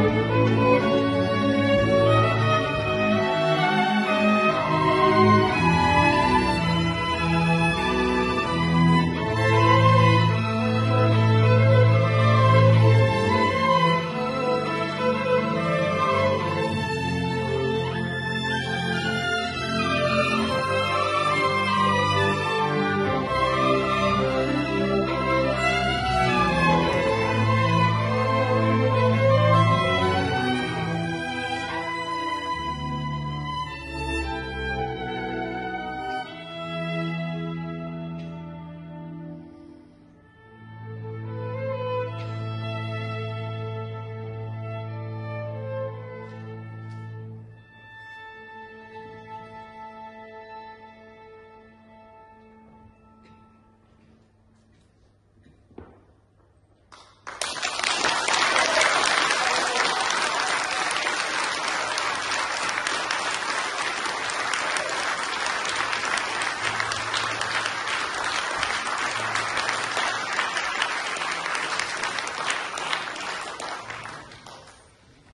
Música